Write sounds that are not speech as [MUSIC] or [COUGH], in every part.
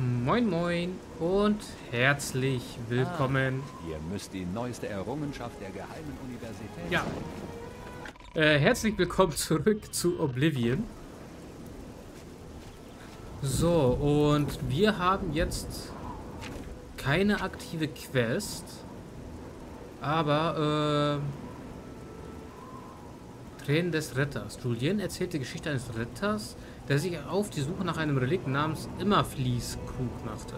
Moin Moin und herzlich willkommen. Ihr müsst die neueste Errungenschaft der geheimen Universität Ja. Äh, herzlich willkommen zurück zu Oblivion. So, und wir haben jetzt keine aktive Quest, aber äh, Tränen des Retters. Julien erzählt die Geschichte eines Retters, der sich auf die Suche nach einem Relikt namens Immerfließkrug machte.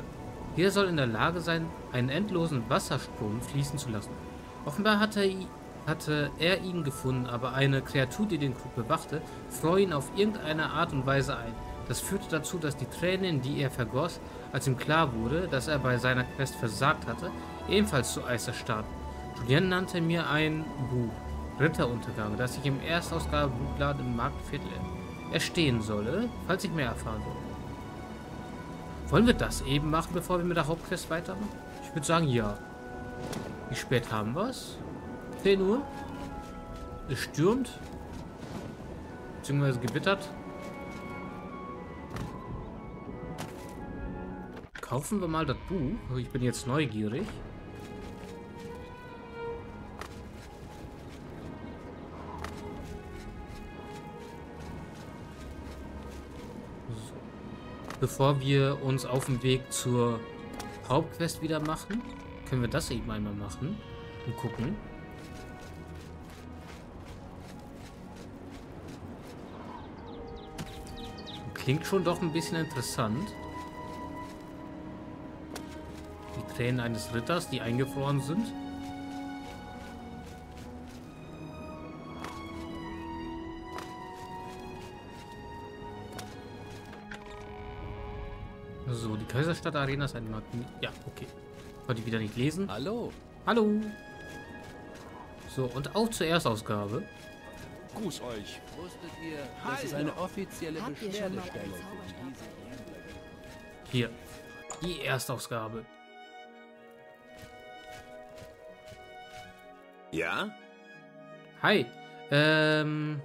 Dieser soll in der Lage sein, einen endlosen Wasserstrom fließen zu lassen. Offenbar hatte, hatte er ihn gefunden, aber eine Kreatur, die den Krug bewachte, fror ihn auf irgendeine Art und Weise ein. Das führte dazu, dass die Tränen, die er vergoss, als ihm klar wurde, dass er bei seiner Quest versagt hatte, ebenfalls zu Eis erstarrten. Julien nannte mir ein Buch, Ritteruntergang, das sich im Erstausgabe Blutladen im Marktviertel erstehen solle, falls ich mehr erfahren will. Wollen wir das eben machen, bevor wir mit der Hauptquest weitermachen? Ich würde sagen, ja. Wie spät haben wir es? 10 Uhr? Es stürmt. Beziehungsweise gewittert. Kaufen wir mal das Buch. Ich bin jetzt neugierig. Bevor wir uns auf dem Weg zur Hauptquest wieder machen, können wir das eben einmal machen und gucken. Klingt schon doch ein bisschen interessant. Die Tränen eines Ritters, die eingefroren sind. Kaiserstadt Arena ist ein Magnet. Ja, okay. Konnte ich wieder nicht lesen. Hallo, Hallo. So, und auch zur Erstausgabe. Gruß euch. Wusstet ihr, dass es eine offizielle Beschwerdestelle Hier. Die Erstausgabe. Ja? Hi. Ähm.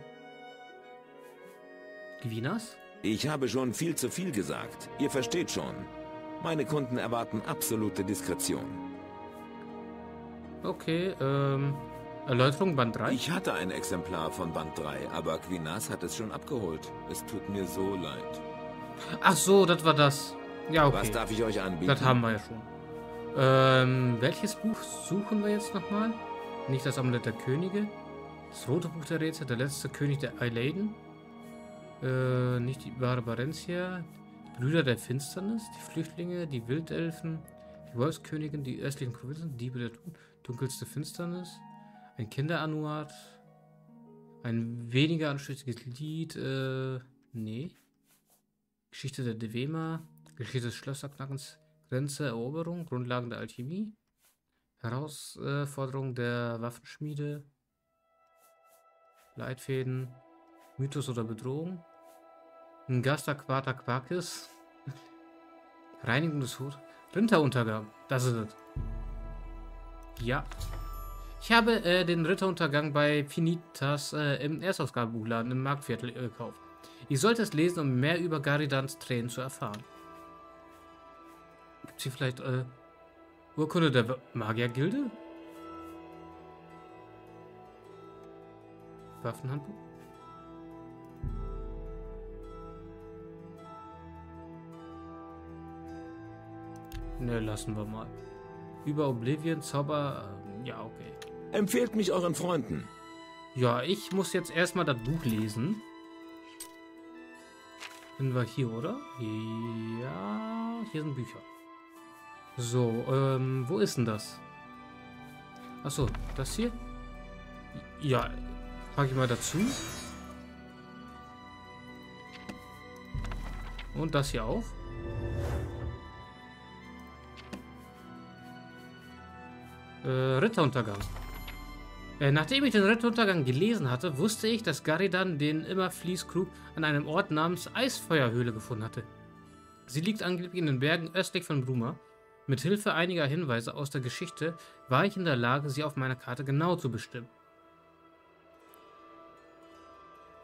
Gewinners? Ich habe schon viel zu viel gesagt. Ihr versteht schon. Meine Kunden erwarten absolute Diskretion. Okay, ähm. Erläuterung Band 3. Ich hatte ein Exemplar von Band 3, aber Quinas hat es schon abgeholt. Es tut mir so leid. Ach so, das war das. Ja, okay. Was darf ich euch anbieten? Das haben wir ja schon. Ähm, welches Buch suchen wir jetzt nochmal? Nicht das Amulett der Könige. Das rote Buch der Rätsel, der letzte König der Eileiden. Äh, nicht die Barbarentia. Brüder der Finsternis, die Flüchtlinge, die Wildelfen, die Wolfskönigin, die östlichen Provinzen, Diebe der Dun- dunkelste Finsternis. Ein Kinderanuat. Ein weniger anstößiges Lied. Äh, nee. Geschichte der Devema. Geschichte des Schlösserknackens. Grenze, Eroberung, Grundlagen der Alchemie. Herausforderung der Waffenschmiede. Leitfäden. Mythos oder Bedrohung. Ngasta Quata Quakis. Reinigung des Hut. Ritteruntergang. Das ist es. Ja. Ich habe äh, den Ritteruntergang bei Finitas äh, im Erstausgabebuchladen im Marktviertel äh, gekauft. Ich sollte es lesen, um mehr über Garidans Tränen zu erfahren. Gibt es hier vielleicht äh, Urkunde der Magiergilde? Waffenhandbuch? Ne, lassen wir mal. Über Oblivion, Zauber. ähm, Ja, okay. Empfehlt mich euren Freunden. Ja, ich muss jetzt erstmal das Buch lesen. Sind wir hier, oder? Ja, hier sind Bücher. So, ähm, wo ist denn das? Achso, das hier? Ja, packe ich mal dazu. Und das hier auch. Äh, Ritteruntergang. Äh, nachdem ich den Ritteruntergang gelesen hatte, wusste ich, dass Garidan den Immerfließkrug an einem Ort namens Eisfeuerhöhle gefunden hatte. Sie liegt angeblich in den Bergen östlich von Bruma. Mit Hilfe einiger Hinweise aus der Geschichte war ich in der Lage, sie auf meiner Karte genau zu bestimmen.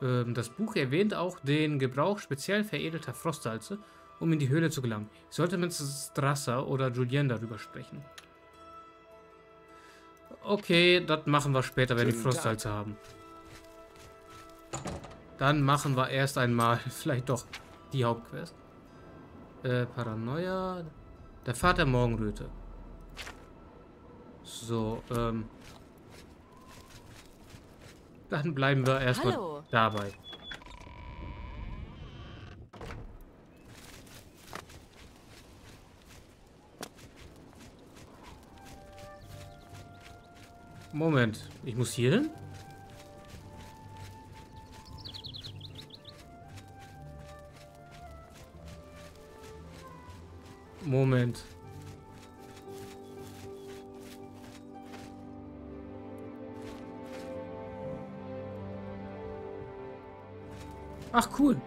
Ähm, das Buch erwähnt auch den Gebrauch speziell veredelter Frostsalze um in die Höhle zu gelangen. Ich sollte mit Strasser oder Julien darüber sprechen. Okay, das machen wir später, wenn wir die Frostsalze haben. Dann machen wir erst einmal [LAUGHS] vielleicht doch die Hauptquest. Äh, Paranoia. Der Vater Morgenröte. So, ähm. Dann bleiben wir erstmal dabei. Moment, ich muss hier hin? Moment. Ach cool.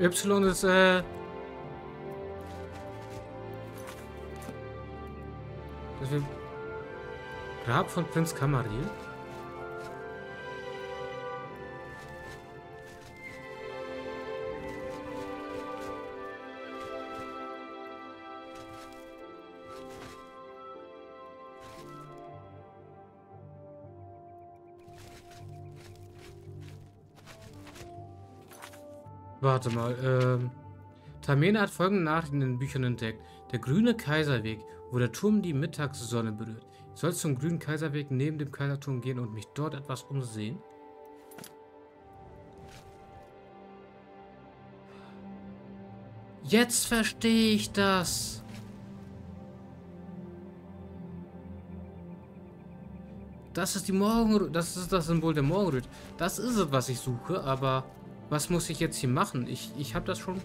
Y ist äh Das wir Grab von Prinz Kamaril? Warte mal, ähm... Tamene hat folgende Nachrichten in den Büchern entdeckt. Der grüne Kaiserweg, wo der Turm die Mittagssonne berührt. Soll zum grünen Kaiserweg neben dem Kaiserturm gehen und mich dort etwas umsehen. Jetzt verstehe ich das. Das ist die Morgen, das ist das Symbol der Morgenröte. Das ist es, was ich suche, aber was muss ich jetzt hier machen? Ich, ich habe das schon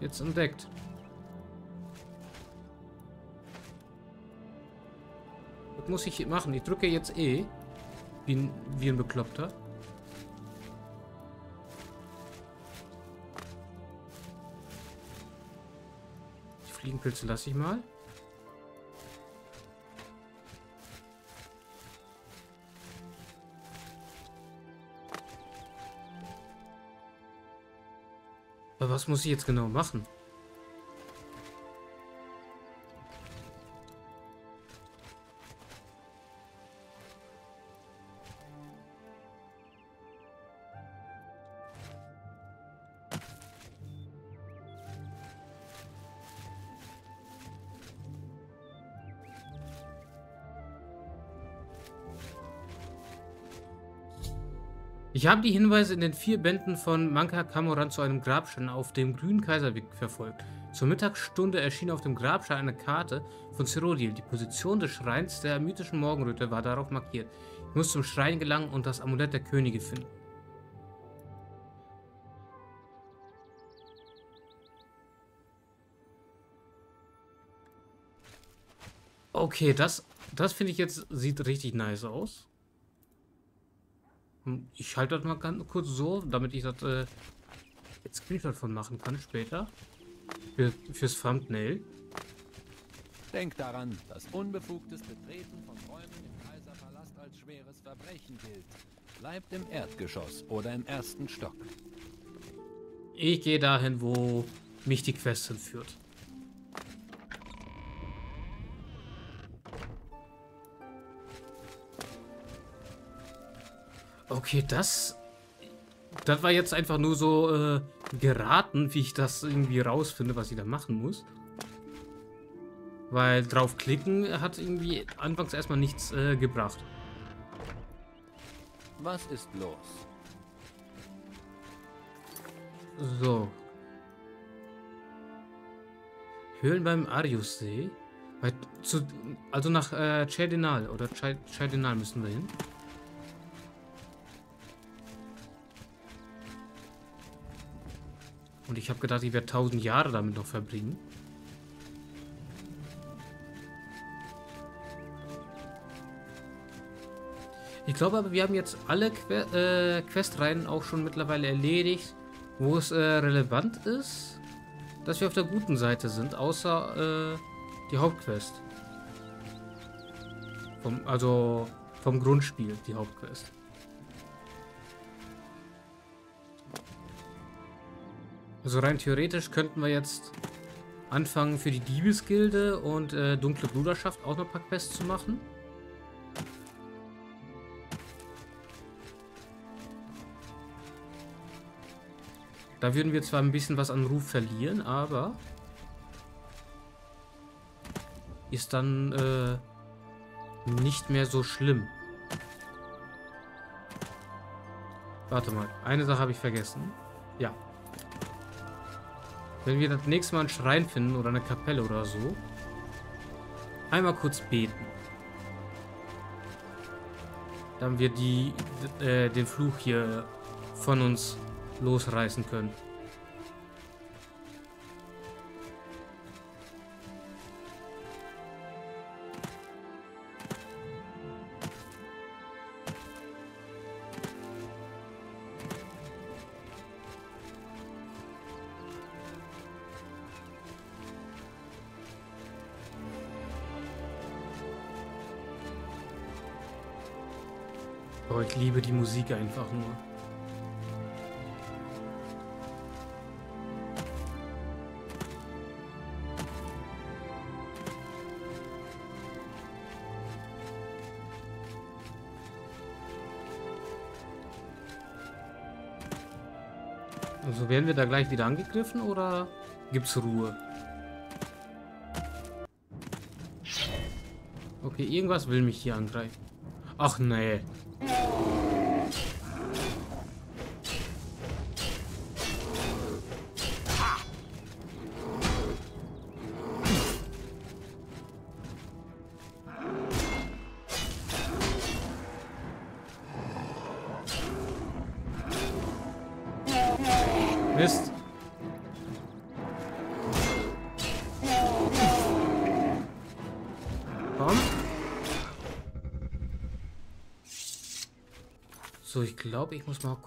jetzt entdeckt. Muss ich machen? Ich drücke jetzt E. Wie ein, wie ein Bekloppter. Die Fliegenpilze lasse ich mal. Aber was muss ich jetzt genau machen? Ich habe die Hinweise in den vier Bänden von Manka Kamoran zu einem Grabstein auf dem grünen Kaiserweg verfolgt. Zur Mittagsstunde erschien auf dem Grabstein eine Karte von Cyrodiil. Die Position des Schreins der mythischen Morgenröte war darauf markiert. Ich muss zum Schrein gelangen und das Amulett der Könige finden. Okay, das, das finde ich jetzt, sieht richtig nice aus. Hm, ich halte das mal ganz kurz so, damit ich das äh, jetzt Screenshot von machen kann später. Für, fürs Thumbnail. Denk daran, dass unbefugtes Betreten von Räumen im Kaiserpalast als schweres Verbrechen gilt. Bleibt im Erdgeschoss oder im ersten Stock. Ich gehe dahin, wo mich die Quest hinführt. Okay, das... Das war jetzt einfach nur so äh, geraten, wie ich das irgendwie rausfinde, was ich da machen muss. Weil draufklicken hat irgendwie anfangs erstmal nichts äh, gebracht. Was ist los? So. Höhlen beim Ariussee. Also nach äh, Chardinal oder Chardinal müssen wir hin. Und ich habe gedacht, ich werde tausend Jahre damit noch verbringen. Ich glaube aber, wir haben jetzt alle que äh, Questreihen auch schon mittlerweile erledigt, wo es äh, relevant ist, dass wir auf der guten Seite sind, außer äh, die Hauptquest. Vom, also vom Grundspiel, die Hauptquest. Also rein theoretisch könnten wir jetzt anfangen für die Diebesgilde und äh, Dunkle Bruderschaft auch noch ein paar Quests zu machen. Da würden wir zwar ein bisschen was an Ruf verlieren, aber ist dann äh, nicht mehr so schlimm. Warte mal, eine Sache habe ich vergessen. Ja. Wenn wir das nächste Mal einen Schrein finden oder eine Kapelle oder so, einmal kurz beten. Dann wir die, äh, den Fluch hier von uns losreißen können. Oh, ich liebe die Musik einfach nur. Also werden wir da gleich wieder angegriffen oder gibt's Ruhe? Okay, irgendwas will mich hier angreifen. Ach nee.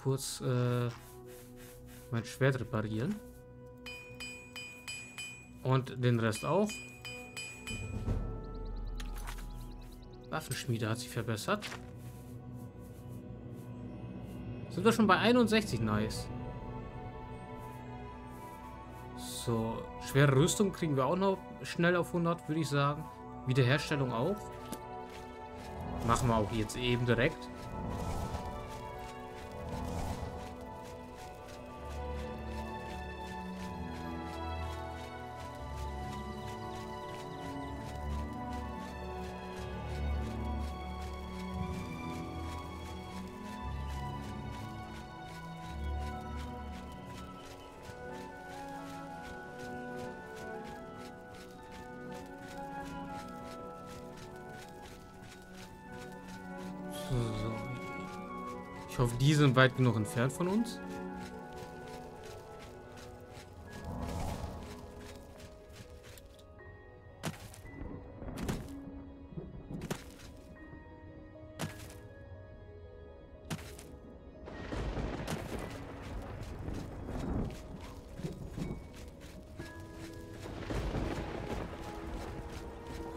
Kurz äh, mein Schwert reparieren. Und den Rest auch. Waffenschmiede hat sich verbessert. Sind wir schon bei 61? Nice. So, schwere Rüstung kriegen wir auch noch schnell auf 100, würde ich sagen. Wiederherstellung auch. Machen wir auch jetzt eben direkt. Ich hoffe, die sind weit genug entfernt von uns.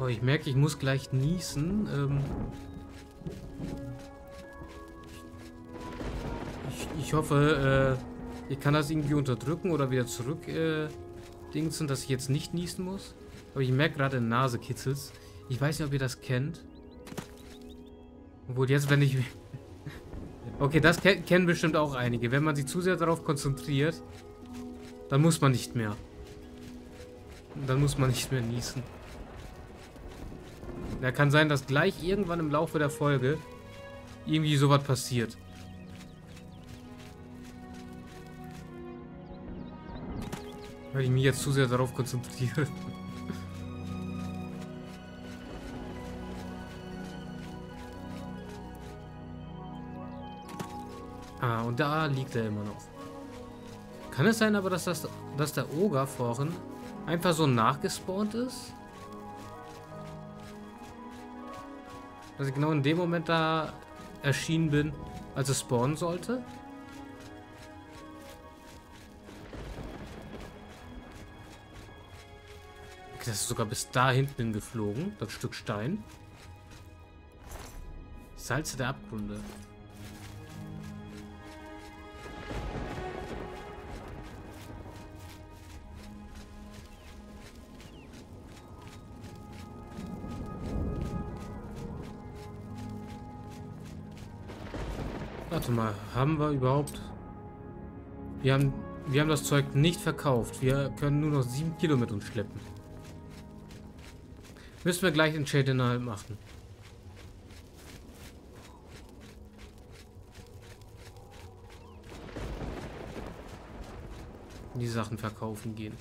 Oh, ich merke, ich muss gleich niesen. Ähm ich, hoffe, äh, ich kann das irgendwie unterdrücken oder wieder zurück äh, dingsen, dass ich jetzt nicht niesen muss. Aber ich merke gerade Nase kitzels. Ich weiß nicht, ob ihr das kennt. Obwohl jetzt, wenn ich... [LAUGHS] okay, das ke kennen bestimmt auch einige. Wenn man sich zu sehr darauf konzentriert, dann muss man nicht mehr. Dann muss man nicht mehr niesen. Da kann sein, dass gleich irgendwann im Laufe der Folge irgendwie sowas passiert. Weil ich mich jetzt zu sehr darauf konzentriere. ah, und da liegt er immer noch. Kann es sein aber, dass, das, dass der Oger vorhin einfach so nachgespawnt ist? Dass ich genau in dem Moment da erschienen bin, als es spawnen sollte? Das ist sogar bis da hinten geflogen, das Stück Stein. Salze der Abgründe. Warte mal, haben wir überhaupt... Wir haben, wir haben das Zeug nicht verkauft. Wir können nur noch sieben Kilo mit uns schleppen. Müssen wir gleich in Shadenal machen. Die Sachen verkaufen gehen.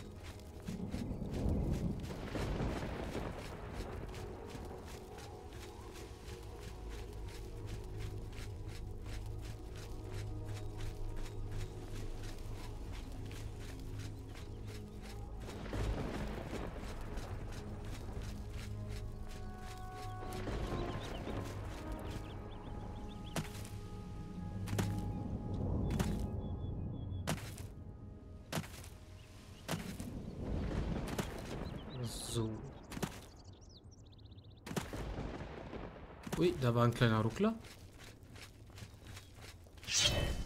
Da war ein kleiner Ruckler.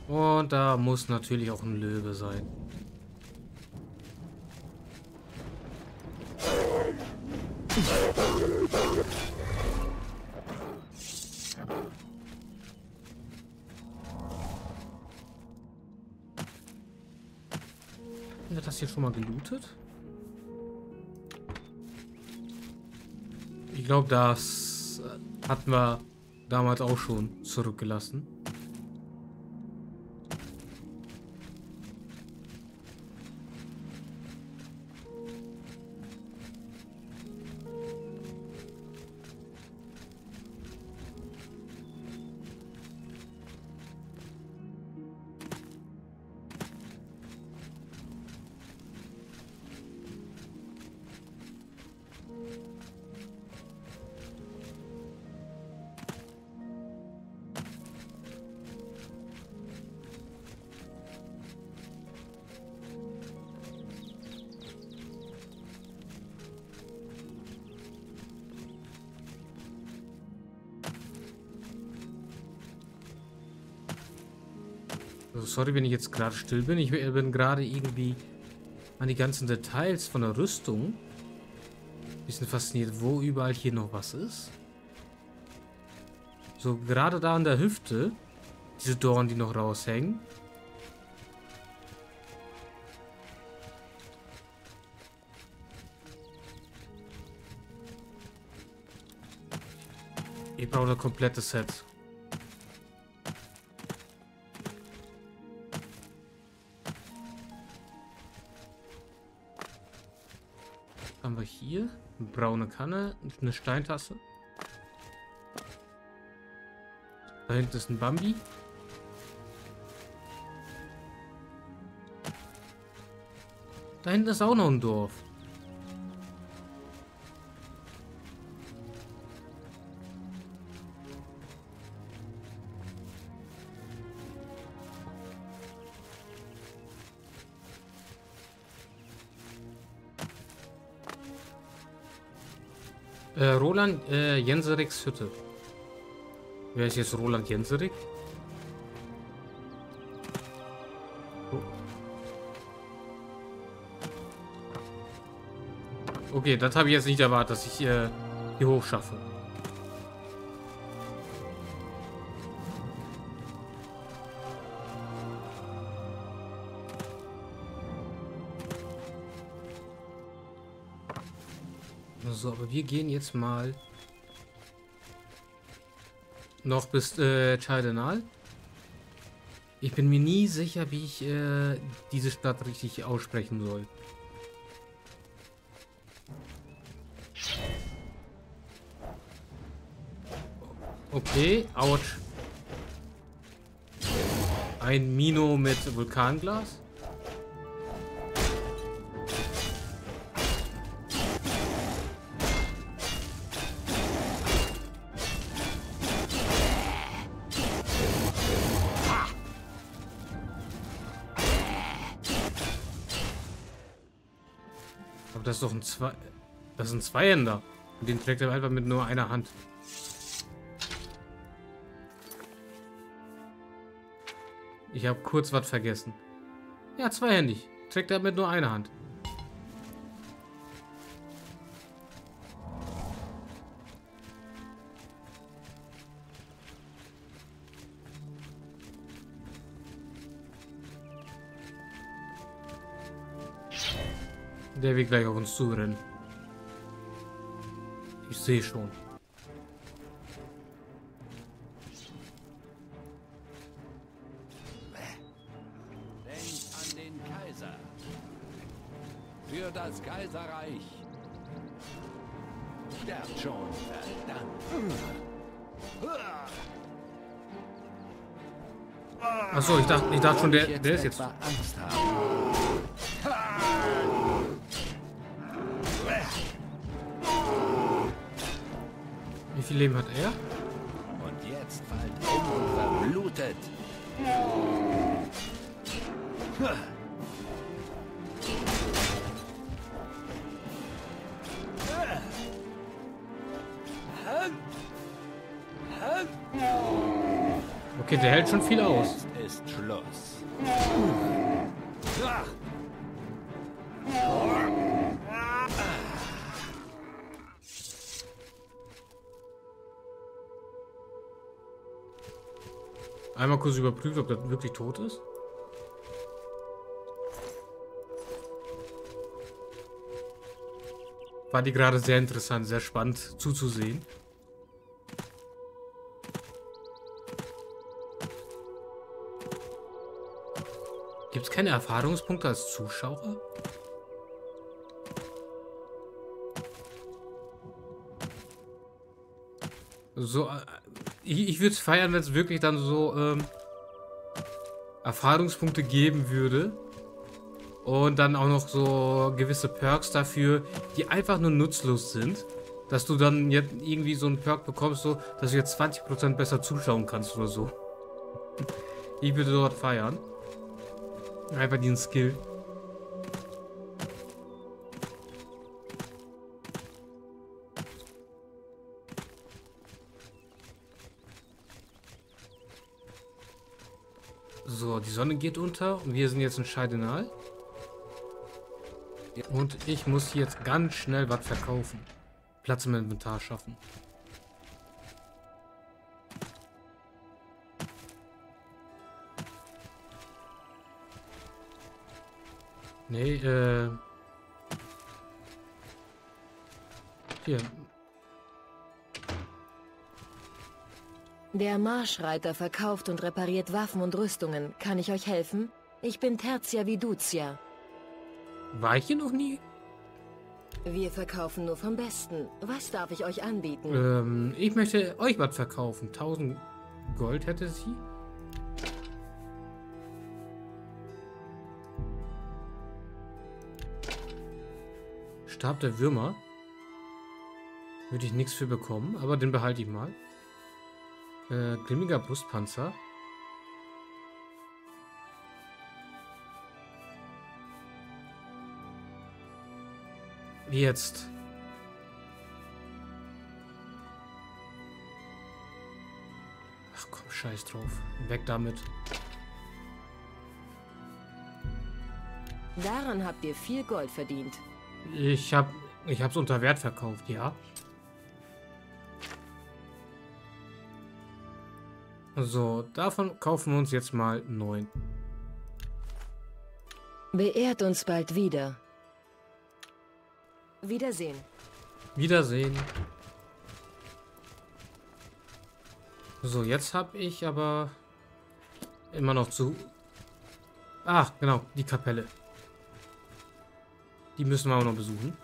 Und da muss natürlich auch ein Löwe sein. Wir das hier schon mal gelootet? Ich glaube, das hatten wir damals auch schon zurückgelassen. Sorry, wenn ich jetzt gerade still bin. Ich bin gerade irgendwie an die ganzen Details von der Rüstung. Bisschen fasziniert, wo überall hier noch was ist. So, gerade da an der Hüfte. Diese Dornen, die noch raushängen. Ich brauche ein komplettes Set. Braune Kanne, eine Steintasse. Da hinten ist ein Bambi. Da hinten ist auch noch ein Dorf. Äh, Roland äh, Jenseriks Hütte. Wer ist jetzt Roland Jenserik? Oh. Okay, das habe ich jetzt nicht erwartet, dass ich äh, hier hoch schaffe. So, aber wir gehen jetzt mal noch bis äh, Chaidenal. Ich bin mir nie sicher, wie ich äh, diese Stadt richtig aussprechen soll. Okay, ouch. Ein Mino mit Vulkanglas. Ist doch ein zwei. Das ist ein Zweihänder. Und den trägt er einfach mit nur einer Hand. Ich habe kurz was vergessen. Ja, zweihändig. Trägt er mit nur einer Hand. Der wird gleich auf uns zurennen. Ich sehe schon. Denkt an den Kaiser. Für das Kaiserreich. Sterbt schon, verdammt. Achso, ich dachte, ich dachte schon, der, der ist jetzt. etwa Angst haben. Viel Leben hat er? Und jetzt fallt um und verblutet. Okay, der hält schon viel aus. Einmal kurz überprüfen, ob das wirklich tot ist. War die gerade sehr interessant, sehr spannend zuzusehen. Gibt es keine Erfahrungspunkte als Zuschauer? So, äh, ich, ich würde es feiern, wenn es wirklich dann so ähm, Erfahrungspunkte geben würde. Und dann auch noch so gewisse Perks dafür, die einfach nur nutzlos sind. Dass du dann jetzt irgendwie so einen Perk bekommst, so, dass du jetzt 20% besser zuschauen kannst oder so. Ich würde dort feiern. Einfach diesen Skill. Die Sonne geht unter und wir sind jetzt in Scheidenal. Und ich muss jetzt ganz schnell was verkaufen. Platz im Inventar schaffen. Nee, äh... Hier. Der Marschreiter verkauft und repariert Waffen und Rüstungen. Kann ich euch helfen? Ich bin Tertia Viducia. War ich hier noch nie? Wir verkaufen nur vom Besten. Was darf ich euch anbieten? Ähm, ich möchte euch was verkaufen. 1000 Gold hätte sie. Stab der Würmer. Würde ich nichts für bekommen, aber den behalte ich mal. Äh, grimmiger Brustpanzer. Wie jetzt? Ach komm, scheiß drauf. Weg damit. Daran habt ihr viel Gold verdient. Ich hab, ich hab's unter Wert verkauft, ja. So, davon kaufen wir uns jetzt mal neun. Beehrt uns bald wieder. Wiedersehen. Wiedersehen. So, jetzt habe ich aber immer noch zu... Ach, genau, die Kapelle. Die müssen wir auch noch besuchen.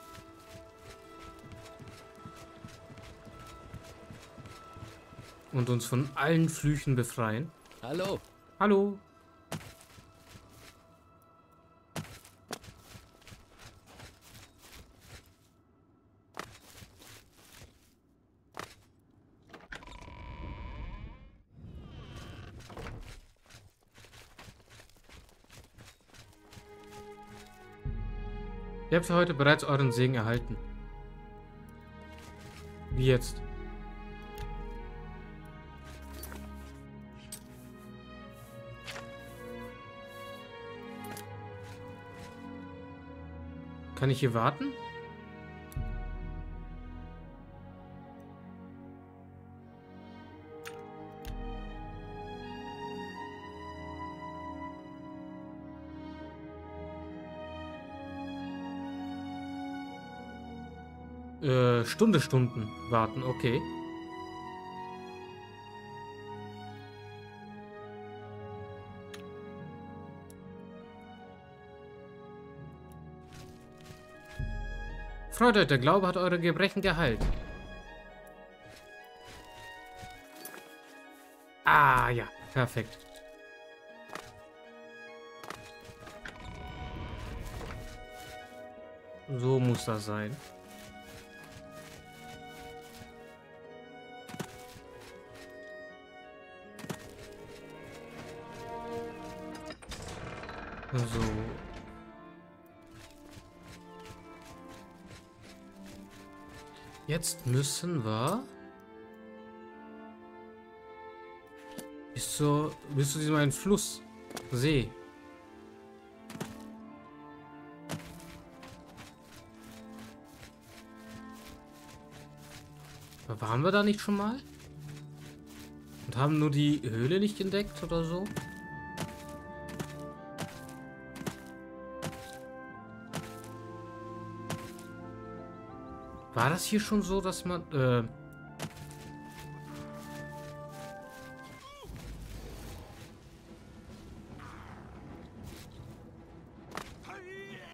Und uns von allen Flüchen befreien. Hallo, Hallo. Ihr habt für heute bereits euren Segen erhalten. Wie jetzt? Kann ich hier warten? Äh, Stunde, Stunden warten, okay. Freut euch, der Glaube hat eure Gebrechen geheilt. Ah, ja, perfekt. So muss das sein. So. Jetzt müssen wir bis zur bis zu diesem einen Fluss See. Aber waren wir da nicht schon mal? Und haben nur die Höhle nicht entdeckt oder so? War das hier schon so, dass man... Äh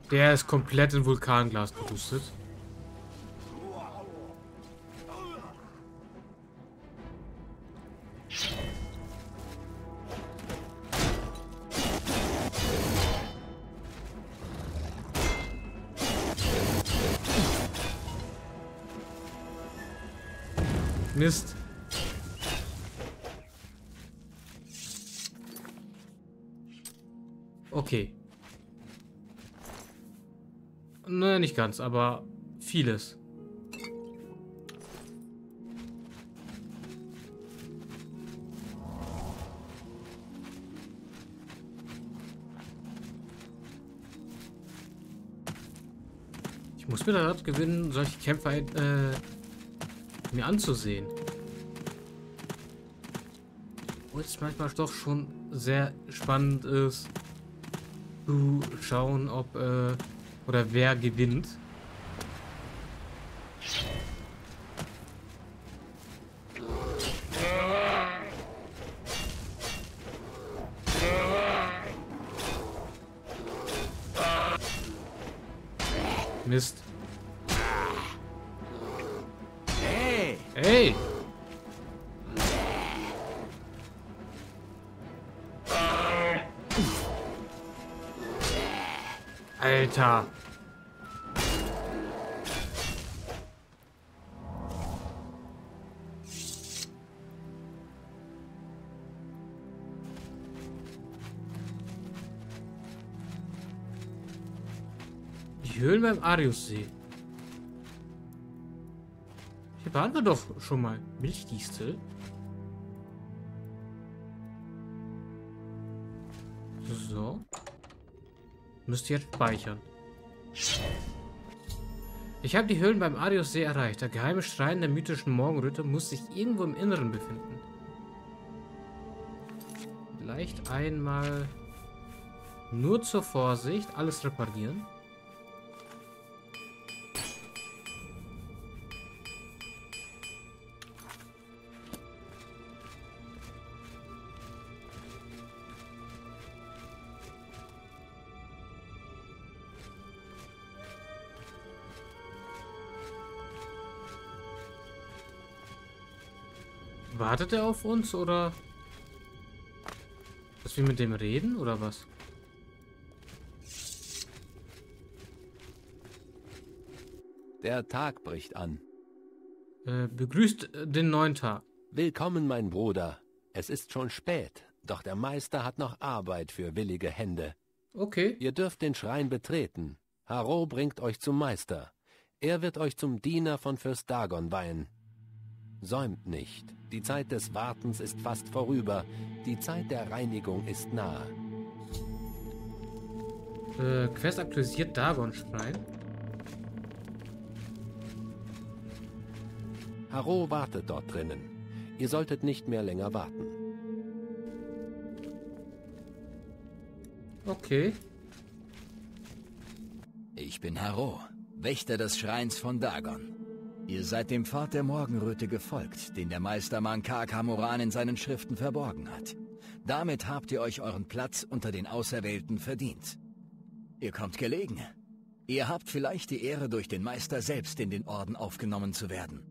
Der ist komplett in Vulkanglas gepustet. Mist. Okay. Naja, nicht ganz, aber vieles. Ich muss mir da gewinnen, solche Kämpfer äh, mir anzusehen. Wo es manchmal doch schon sehr spannend ist, zu schauen, ob äh, oder wer gewinnt. Ariussee. Hier waren wir doch schon mal. Milchdistel. So. Müsst ihr jetzt speichern. Ich habe die Höhlen beim Ariussee erreicht. Der geheime Schrein der mythischen Morgenröte muss sich irgendwo im Inneren befinden. Vielleicht einmal nur zur Vorsicht alles reparieren. Wartet er auf uns oder? Dass wir mit dem reden oder was? Der Tag bricht an. Äh, begrüßt den neuen Tag. Willkommen, mein Bruder. Es ist schon spät, doch der Meister hat noch Arbeit für willige Hände. Okay. Ihr dürft den Schrein betreten. Haro bringt euch zum Meister. Er wird euch zum Diener von Fürst Dagon weihen. Säumt nicht. Die Zeit des Wartens ist fast vorüber. Die Zeit der Reinigung ist nahe. Äh, Quest aktualisiert Dagon-Schrein. Haro wartet dort drinnen. Ihr solltet nicht mehr länger warten. Okay. Ich bin Haro, Wächter des Schreins von Dagon. Ihr seid dem Pfad der Morgenröte gefolgt, den der Meister Mankar Kamoran in seinen Schriften verborgen hat. Damit habt ihr euch euren Platz unter den Auserwählten verdient. Ihr kommt gelegen. Ihr habt vielleicht die Ehre, durch den Meister selbst in den Orden aufgenommen zu werden.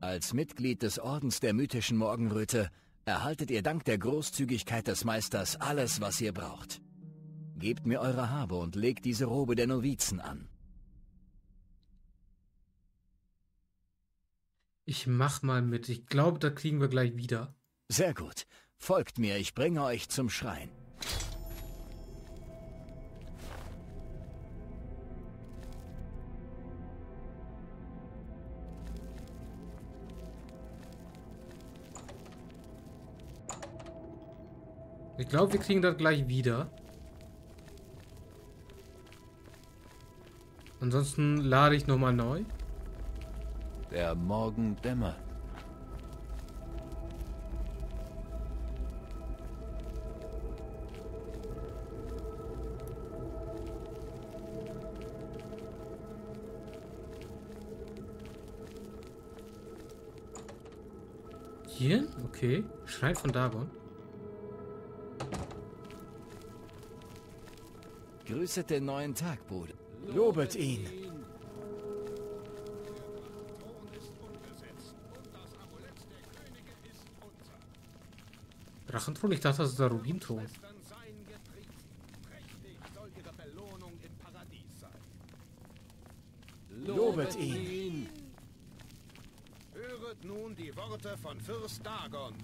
Als Mitglied des Ordens der mythischen Morgenröte erhaltet ihr dank der Großzügigkeit des Meisters alles, was ihr braucht. Gebt mir eure Habe und legt diese Robe der Novizen an. Ich mach mal mit. Ich glaube, da kriegen wir gleich wieder. Sehr gut. Folgt mir, ich bringe euch zum Schrein. Ich glaube, wir kriegen das gleich wieder. Ansonsten lade ich nochmal neu. Der Morgen dämmert. Hier? Okay. Schrein von Dagon. Grüßet den neuen Tag, Bruder. Lobet ihn. Drachenthron? Ich dachte, das ist der Rubinthron. Lobet ihn. Höret nun die Worte von Fürst Dagon.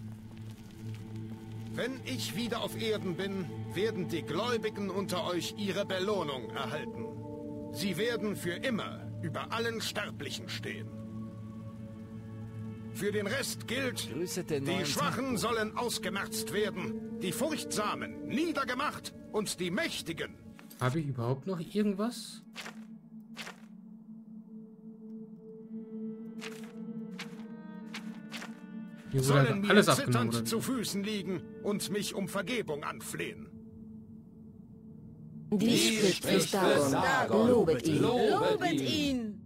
Wenn ich wieder auf Erden bin, werden die Gläubigen unter euch ihre Belohnung erhalten. Sie werden für immer über allen Sterblichen stehen. Für den Rest gilt, die Schwachen sollen ausgemerzt werden, die Furchtsamen niedergemacht und die Mächtigen Habe ich überhaupt noch irgendwas? Hier sollen einfach mir alles zitternd Oder? zu Füßen liegen und mich um Vergebung anflehen. Dies spricht Dagon. Lobet ihn. Lobet ihn!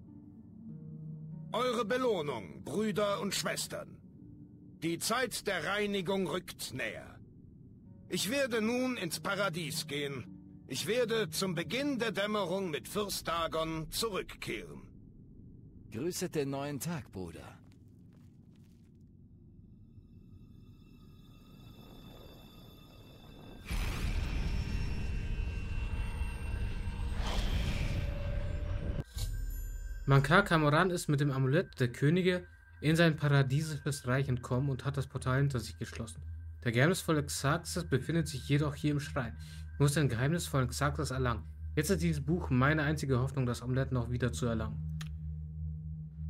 Eure Belohnung, Brüder und Schwestern. Die Zeit der Reinigung rückt näher. Ich werde nun ins Paradies gehen. Ich werde zum Beginn der Dämmerung mit Fürst Dagon zurückkehren. Grüßet den neuen Tag, Bruder. Mankar Kamoran ist mit dem Amulett der Könige in sein paradiesisches Reich entkommen und hat das Portal hinter sich geschlossen. Der geheimnisvolle Xarxes befindet sich jedoch hier im Schrein. Ich muss den geheimnisvollen Xarxes erlangen. Jetzt ist dieses Buch meine einzige Hoffnung, das Amulett noch wieder zu erlangen.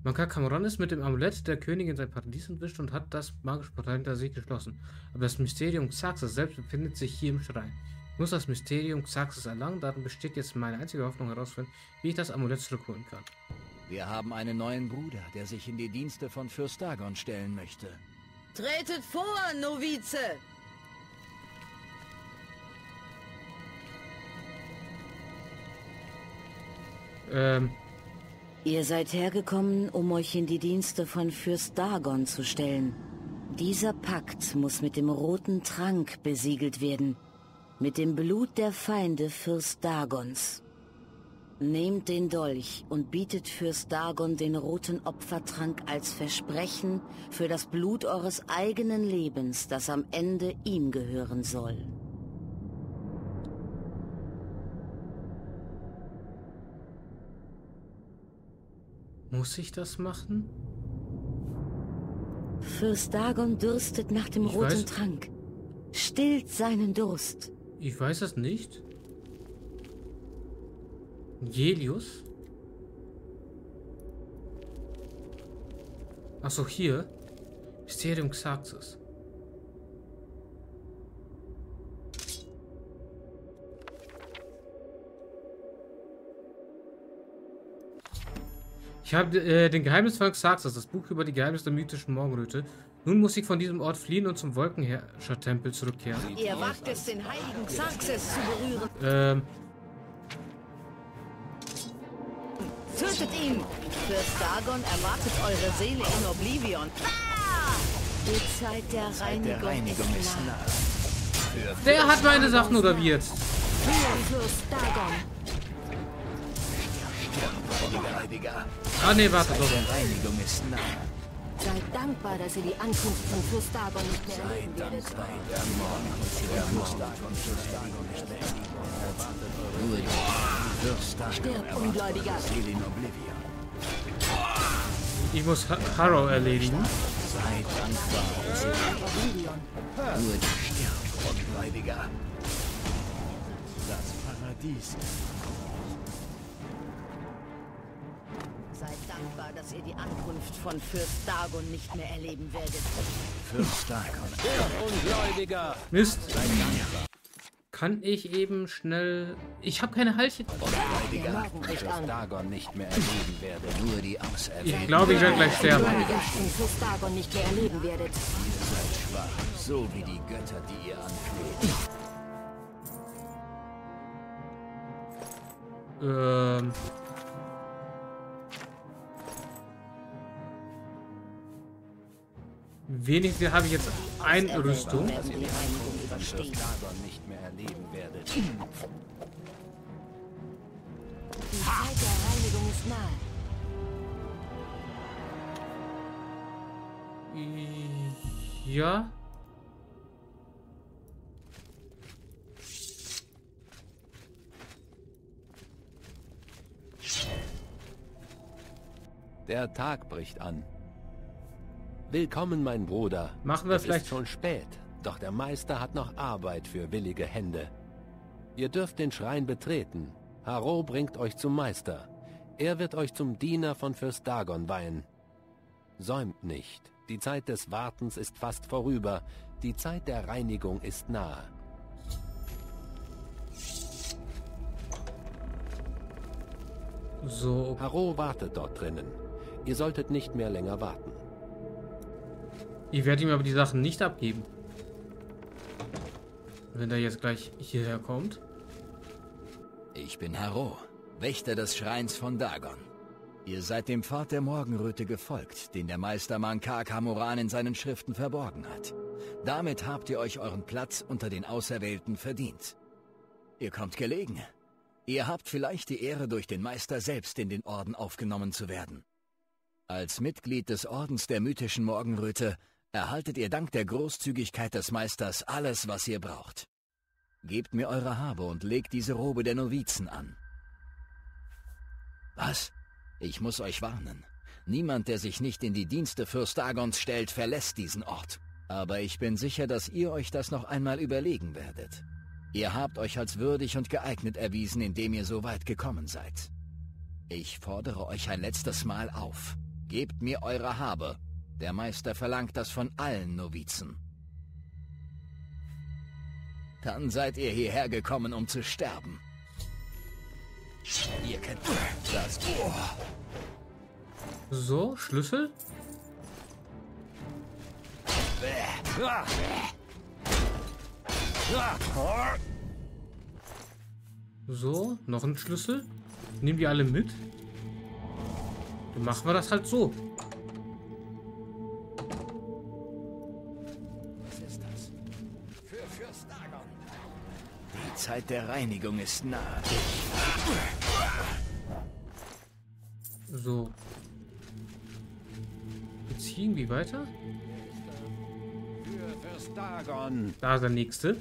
Mankar Kamoran ist mit dem Amulett der Könige in sein Paradies entwischt und hat das magische Portal hinter sich geschlossen. Aber das Mysterium Xarxes selbst befindet sich hier im Schrein. Ich muss das Mysterium Xarxes erlangen, darin besteht jetzt meine einzige Hoffnung herausfinden, wie ich das Amulett zurückholen kann. Wir haben einen neuen Bruder, der sich in die Dienste von Fürst Dagon stellen möchte. Tretet vor, Novize! Ähm, Ihr seid hergekommen, um euch in die Dienste von Fürst Dagon zu stellen. Dieser Pakt muss mit dem roten Trank besiegelt werden. Mit dem Blut der Feinde Fürst Dagons. Nehmt den Dolch und bietet Fürst Dagon den roten Opfertrank als Versprechen für das Blut eures eigenen Lebens, das am Ende ihm gehören soll. muss ich das machen? Fürst Dagon dürstet nach dem Ich roten weiß- Trank. Stillt seinen Durst. Ich weiß es nicht. Gelius? Achso, hier. Mysterium Xarxes. Ich habe äh, den Geheimnisvollen Xarxes, das Buch über die Geheimnisse der mythischen Morgenröte. Nun muss ich von diesem Ort fliehen und zum Wolkenherrscher-Tempel zurückkehren. Ihr wagt es, den heiligen Xarxes zu berühren. Ähm, Tötet ihn! Fürst Dagon erwartet eure Seele in Oblivion. Die Zeit der Der Reinigung, Reinigung ist nah. Wer hat meine Sachen oder wie jetzt? Fürst Dagon. Ah ne, warte doch. Der Reinigung ist nah. Seid dankbar, dass ihr die Ankunft von Fürst Dagon nicht mehr erleben werdet. Nur die Fürst Dagon Stirb, erwartet Ungläubiger. eure Seele in Oblivion. Ich muss Ha- Harrow erledigen. Seid dankbar. Nur die Stirb, Ungläubiger. Das Paradies. Seid dankbar, dass ihr die Ankunft von Fürst Dagon nicht mehr erleben werdet. Fürst Dagon. Ungläubiger! Mist. Kann ich eben schnell... Ich habe keine Heilchen. Der Morgen bricht Fürst an. Dagon nicht Zeit der Reinigung ist nahe. Ja. Der Tag bricht an. Willkommen, mein Bruder. Machen wir es vielleicht- ist schon spät, doch der Meister hat noch Arbeit für willige Hände. Ihr dürft den Schrein betreten. Haro bringt euch zum Meister. Er wird euch zum Diener von Fürst Dagon weihen. Säumt nicht. Die Zeit des Wartens ist fast vorüber. Die Zeit der Reinigung ist nahe. So, Haro wartet dort drinnen. Ihr solltet nicht mehr länger warten. Ich werde ihm aber die Sachen nicht abgeben. Wenn er jetzt gleich hierher kommt. Ich bin Haro, Wächter des Schreins von Dagon. Ihr seid dem Pfad der Morgenröte gefolgt, den der Meister Mankar Kamuran in seinen Schriften verborgen hat. Damit habt ihr euch euren Platz unter den Auserwählten verdient. Ihr kommt gelegen. Ihr habt vielleicht die Ehre, durch den Meister selbst in den Orden aufgenommen zu werden. Als Mitglied des Ordens der mythischen Morgenröte erhaltet ihr dank der Großzügigkeit des Meisters alles, was ihr braucht. Gebt mir eure Habe und legt diese Robe der Novizen an. Was? Ich muss euch warnen. Niemand, der sich nicht in die Dienste Fürst Dagons stellt, verlässt diesen Ort. Aber ich bin sicher, dass ihr euch das noch einmal überlegen werdet. Ihr habt euch als würdig und geeignet erwiesen, indem ihr so weit gekommen seid. Ich fordere euch ein letztes Mal auf. Gebt mir eure Habe. Der Meister verlangt das von allen Novizen. Dann seid ihr hierher gekommen, um zu sterben. Ihr kennt das. So, Schlüssel. So, noch ein Schlüssel. Nehmen die alle mit? Dann machen wir das halt so. Zeit der Reinigung ist nahe. So. Jetzt hier irgendwie weiter? Da ist der nächste.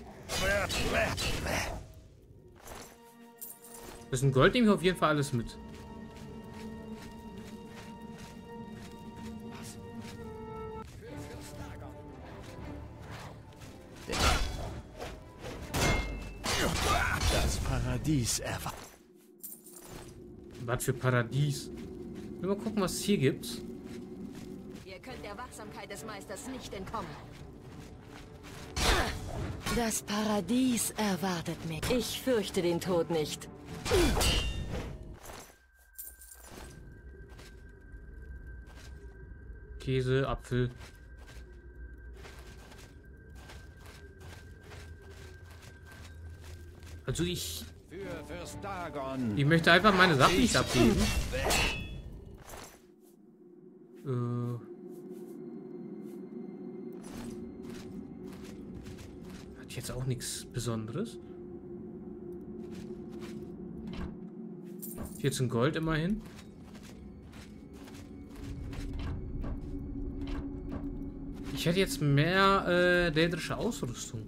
Das ist ein Gold, nehme ich auf jeden Fall alles mit. Paradies erwacht. Was für Paradies. Mal gucken, was es hier gibt. Ihr könnt der Wachsamkeit des Meisters nicht entkommen. Das Paradies erwartet mich. Ich fürchte den Tod nicht. Käse, Apfel. Also ich... Ich möchte einfach meine Sachen nicht abgeben. Äh. Hat jetzt auch nichts Besonderes. 14 Gold immerhin. Ich hätte jetzt mehr äh, dädrische Ausrüstung.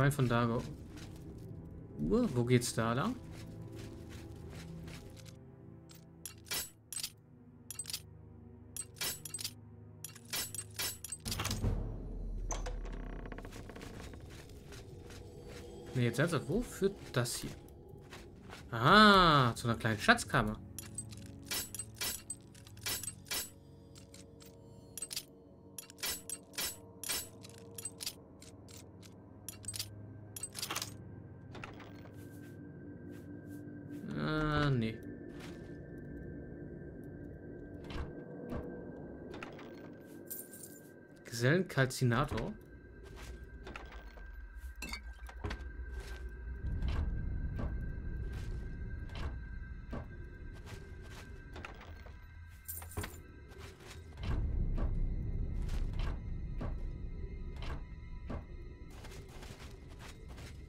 Schwein von Dago. Uh, wo geht's da lang? Ne, jetzt ernsthaft, wo führt das hier? Ah, zu einer kleinen Schatzkammer. Gesellenkalzinator.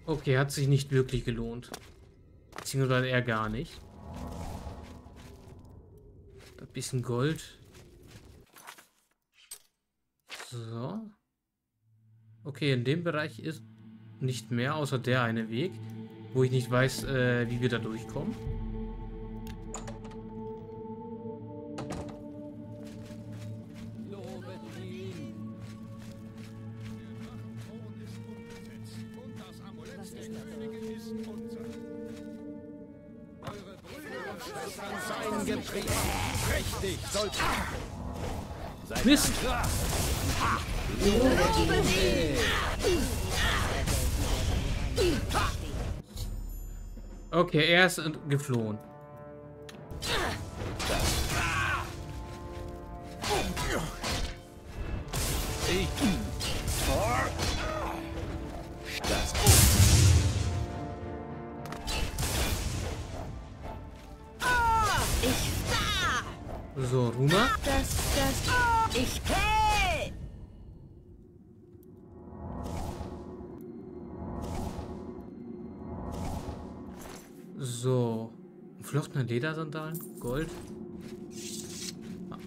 Okay, hat sich nicht wirklich gelohnt. Beziehungsweise eher gar nicht. Ein bisschen Gold. So. Okay, in dem Bereich ist nicht mehr, außer der eine Weg, wo ich nicht weiß, äh, wie wir da durchkommen. Okay, er ist geflohen. Ledersandalen. Gold. Ah.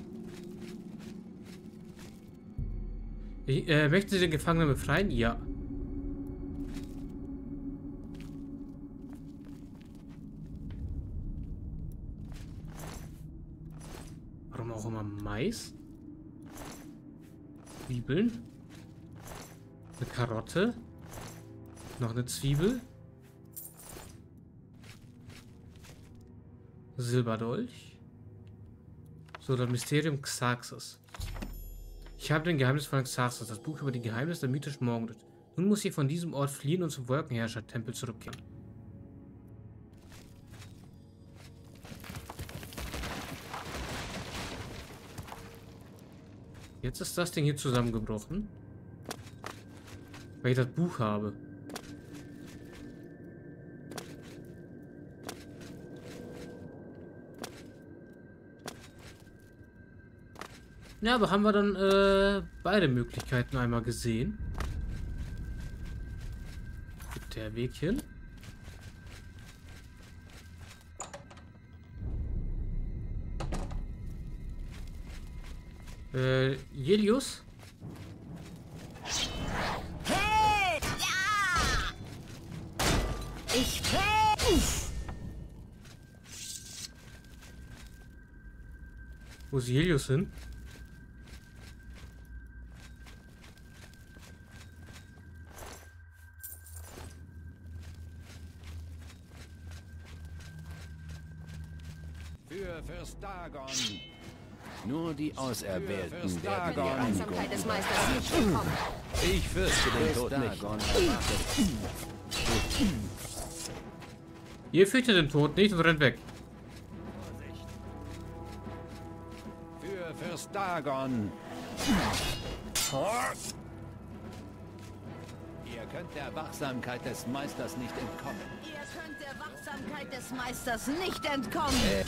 Ich, äh, möchten Sie den Gefangenen befreien? Ja. Warum auch immer Mais? Zwiebeln. Eine Karotte. Noch eine Zwiebel. Silberdolch. So, das Mysterium Xaxes. Ich habe den geheimnisvollen Xaxes, das Buch über die Geheimnisse der mythischen Morgenröte. Nun muss ich von diesem Ort fliehen und zum Wolkenherrscher-Tempel zurückkehren. Jetzt ist das Ding hier zusammengebrochen. Weil ich das Buch habe. Ja, aber haben wir dann äh, beide Möglichkeiten einmal gesehen. Gibt der Weg hin? Äh, Jelius? Hey! Ja! Ich. Wo ist Jelius hin? Für Fürst Dagon. Nur die Auserwählten werden die des Meisters nicht. Ich fürchte den Tod nicht. Ihr fürchtet den Tod nicht und rennt weg. Für Fürst Dagon. Ihr könnt der Wachsamkeit des Meisters nicht entkommen. Ihr könnt der Wachsamkeit des Meisters nicht entkommen. Mir.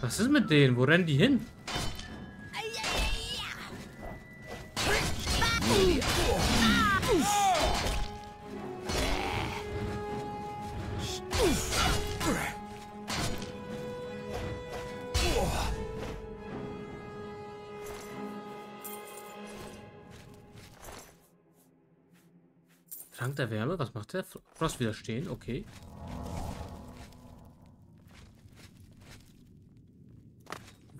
Was ist mit denen? Wo rennen die hin? Trank der Wärme, was macht der? Frost widerstehen, okay.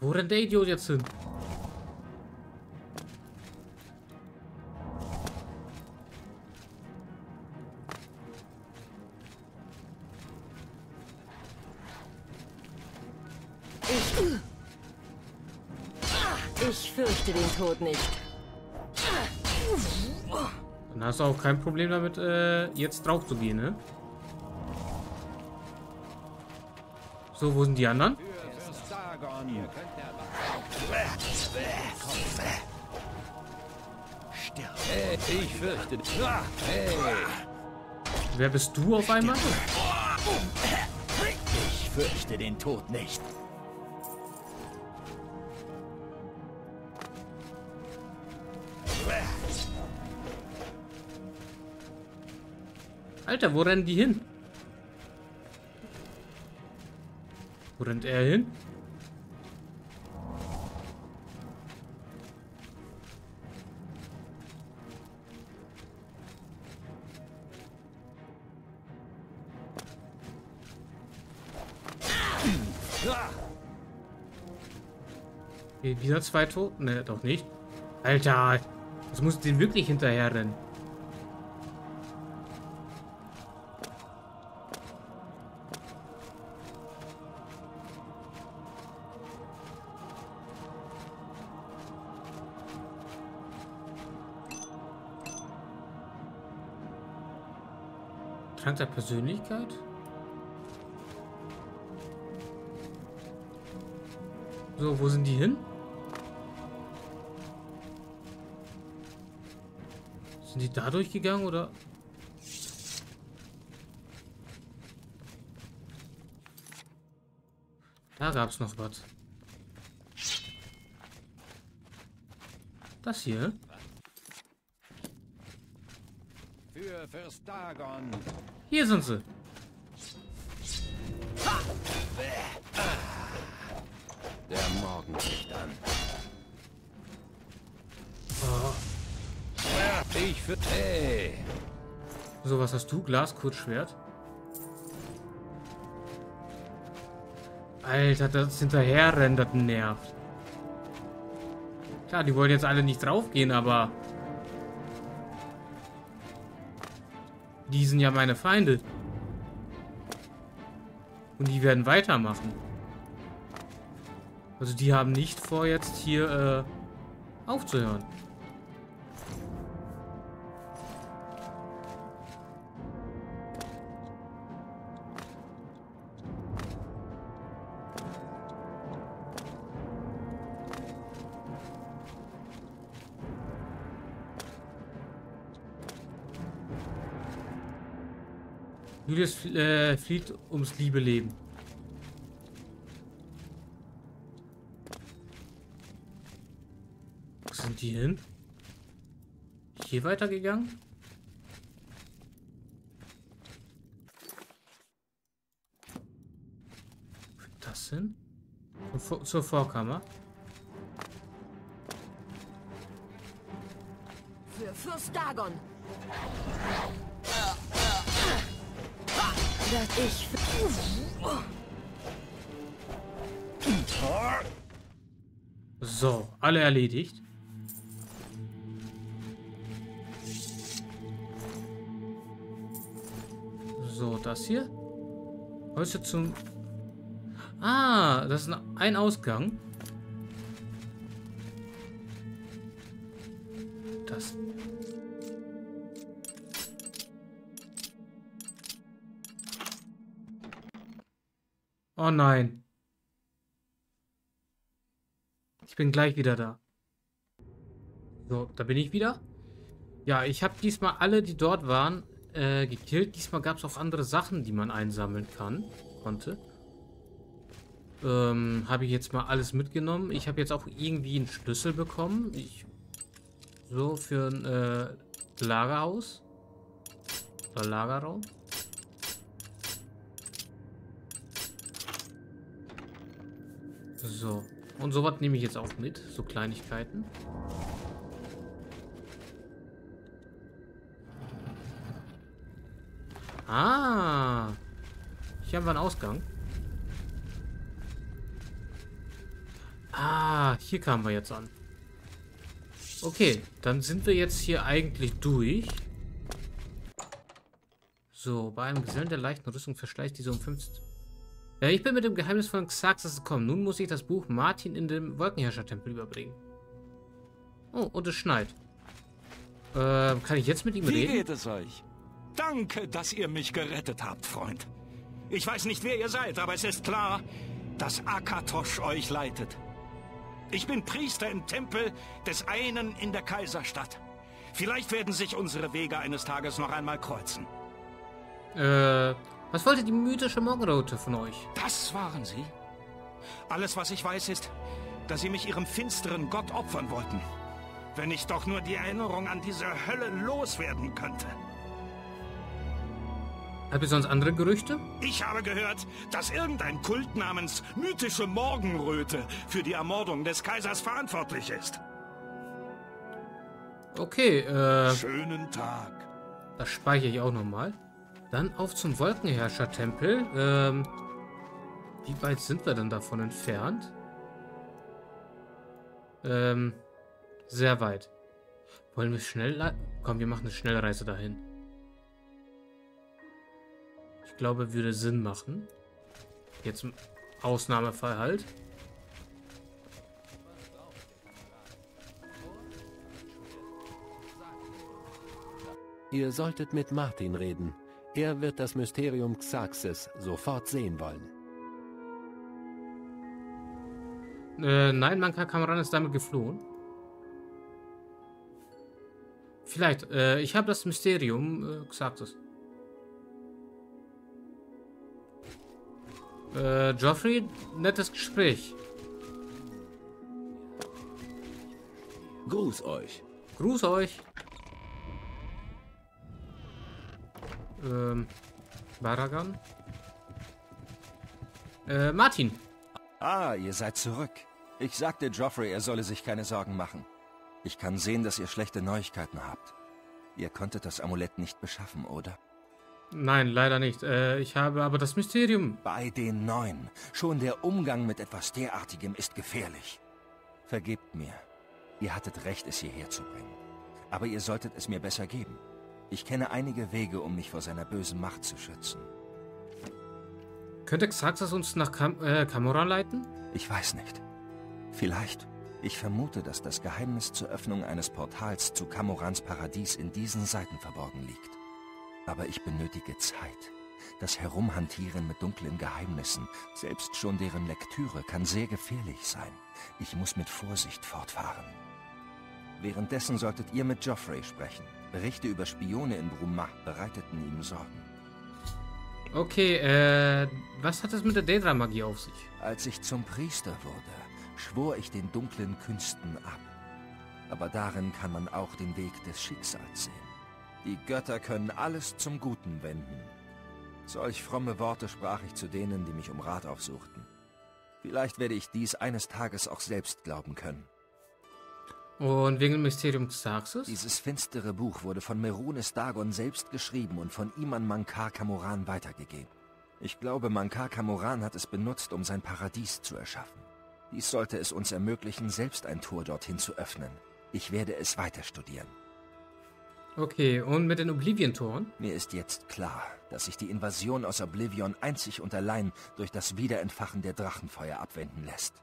Wo rennt der Idiot jetzt hin? Ich fürchte den Tod nicht. Dann hast du auch kein Problem damit, äh, jetzt drauf zu gehen, ne? So, wo sind die anderen? Könnt der Hey, ich fürchte. Hey, Wer bist du auf einmal? ich fürchte den Tod nicht. Alter, wo rennen die hin? Wo rennt er hin? Okay, wieder zwei Toten? Ne, doch nicht. Alter, das muss den wirklich hinterher rennen. Trank der Persönlichkeit? So, wo sind die hin? Sind die da durchgegangen oder? Da gab's noch was. Das hier? Für Fürst Dagon. Hier sind sie. Für. Hey, So, was hast du? Glaskurzschwert? Alter, das Hinterherrennen, das nervt. Klar, die wollen jetzt alle nicht draufgehen, aber... Die sind ja meine Feinde. Und die werden weitermachen. Also die haben nicht vor, jetzt hier äh, aufzuhören. Julius äh, flieht ums liebe Leben. Wo sind die hin? Hier weitergegangen? Das hin? Zur, zur Vorkammer. Für Fürst Dagon. Das ich So, alle erledigt. So, das hier. Heute zum... Ah, das ist ein Ausgang. Oh nein. Ich bin gleich wieder da. So, da bin ich wieder. Ja, ich habe diesmal alle, die dort waren, äh, gekillt. Diesmal gab es auch andere Sachen, die man einsammeln kann. Konnte. Ähm, habe ich jetzt mal alles mitgenommen. Ich habe jetzt auch irgendwie einen Schlüssel bekommen. Ich, so, für ein äh, Lagerhaus. Oder Lagerraum. So. Und sowas nehme ich jetzt auch mit. So Kleinigkeiten. Ah. Hier haben wir einen Ausgang. Ah, hier kamen wir jetzt an. Okay, dann sind wir jetzt hier eigentlich durch. So, bei einem Gesellen der leichten Rüstung verschleicht diese um 15... Ich bin mit dem Geheimnis von Xaxis gekommen. Nun muss ich das Buch Martin in den Wolkenherrscher-Tempel überbringen. Oh, und es schneit. Äh, kann ich jetzt mit ihm Wie reden? Wie geht es euch? Danke, dass ihr mich gerettet habt, Freund. Ich weiß nicht, wer ihr seid, aber es ist klar, dass Akatosh euch leitet. Ich bin Priester im Tempel des einen in der Kaiserstadt. Vielleicht werden sich unsere Wege eines Tages noch einmal kreuzen. Äh, was wollte die mythische Morgenrote von euch? Das waren sie? Alles, was ich weiß, ist, dass sie mich ihrem finsteren Gott opfern wollten. Wenn ich doch nur die Erinnerung an diese Hölle loswerden könnte. Habt ihr sonst andere Gerüchte? Ich habe gehört, dass irgendein Kult namens mythische Morgenröte für die Ermordung des Kaisers verantwortlich ist. Okay, äh... Schönen Tag. Das speichere ich auch nochmal. Dann auf zum Wolkenherrscher-Tempel. Ähm... Wie weit sind wir denn davon entfernt? Ähm... Sehr weit. Wollen wir schnell... Komm, wir machen eine Schnellreise dahin. Ich glaube, würde Sinn machen. Jetzt im Ausnahmefall halt. Ihr solltet mit Martin reden. Er wird das Mysterium Xaxis sofort sehen wollen. Äh, nein, Manka Kamran ist damit geflohen. Vielleicht, äh, ich habe das Mysterium äh, Xaxis. Äh, Geoffrey, nettes Gespräch. Gruß euch. Gruß euch. Ähm, Baragan. Äh, Martin. Ah, ihr seid zurück. Ich sagte Geoffrey, er solle sich keine Sorgen machen. Ich kann sehen, dass ihr schlechte Neuigkeiten habt. Ihr konntet das Amulett nicht beschaffen, oder? Nein, leider nicht. Äh, ich habe aber das Mysterium. Bei den Neuen. Schon der Umgang mit etwas derartigem ist gefährlich. Vergebt mir. Ihr hattet recht, es hierher zu bringen. Aber ihr solltet es mir besser geben. Ich kenne einige Wege, um mich vor seiner bösen Macht zu schützen. Könnte Xaxas uns nach Kam äh, Kamora leiten? Ich weiß nicht. Vielleicht. Ich vermute, dass das Geheimnis zur Öffnung eines Portals zu Kamorans Paradies in diesen Seiten verborgen liegt. Aber ich benötige Zeit. Das Herumhantieren mit dunklen Geheimnissen, selbst schon deren Lektüre, kann sehr gefährlich sein. Ich muss mit Vorsicht fortfahren. Währenddessen solltet ihr mit Geoffrey sprechen. Berichte über Spione in Bruma bereiteten ihm Sorgen. Okay, äh, was hat es mit der Daedra-Magie auf sich? Als ich zum Priester wurde, schwor ich den dunklen Künsten ab. Aber darin kann man auch den Weg des Schicksals sehen. Die Götter können alles zum Guten wenden. Solch fromme Worte sprach ich zu denen, die mich um Rat aufsuchten. Vielleicht werde ich dies eines Tages auch selbst glauben können. Und wegen dem Mysterium Xarxes? Dieses finstere Buch wurde von Merunes Dagon selbst geschrieben und von ihm an Mankar Kamoran weitergegeben. Ich glaube, Mankar Kamoran hat es benutzt, um sein Paradies zu erschaffen. Dies sollte es uns ermöglichen, selbst ein Tor dorthin zu öffnen. Ich werde es weiter studieren. Okay, und mit den Oblivion-Toren? Mir ist jetzt klar, dass sich die Invasion aus Oblivion einzig und allein durch das Wiederentfachen der Drachenfeuer abwenden lässt.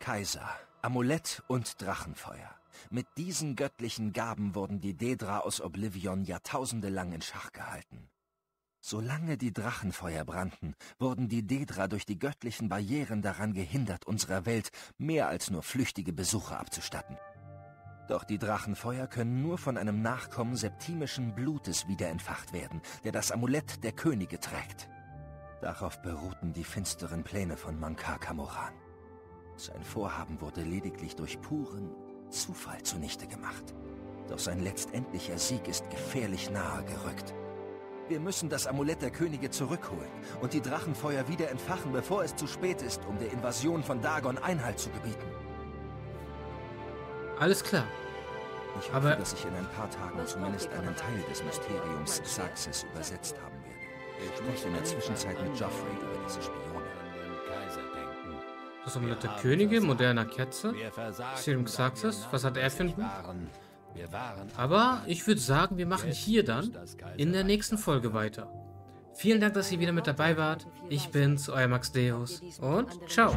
Kaiser, Amulett und Drachenfeuer. Mit diesen göttlichen Gaben wurden die Dedra aus Oblivion jahrtausende lang in Schach gehalten. Solange die Drachenfeuer brannten, wurden die Dedra durch die göttlichen Barrieren daran gehindert, unserer Welt mehr als nur flüchtige Besuche abzustatten. Doch die Drachenfeuer können nur von einem Nachkommen septimischen Blutes wieder entfacht werden, der das Amulett der Könige trägt. Darauf beruhten die finsteren Pläne von Mankar Kamoran. Sein Vorhaben wurde lediglich durch puren Zufall zunichte gemacht. Doch sein letztendlicher Sieg ist gefährlich nahe gerückt. Wir müssen das Amulett der Könige zurückholen und die Drachenfeuer wieder entfachen, bevor es zu spät ist, um der Invasion von Dagon Einhalt zu gebieten. Alles klar. Ich hoffe, Aber- dass ich in ein paar Tagen zumindest einen Teil des Mysteriums Xaxis übersetzt haben werde. Ich spreche in der Zwischenzeit mit Joffrey über diese Spione. Das Amulett der Könige, moderner Ketze. Serum Xaxis, was hat er für einen Hut? Aber ich würde sagen, wir machen hier dann in der nächsten Folge weiter. Vielen Dank, dass ihr wieder mit dabei wart. Ich bin's, euer Max Deus und ciao.